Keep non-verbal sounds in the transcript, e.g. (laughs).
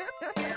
Yeah. (laughs)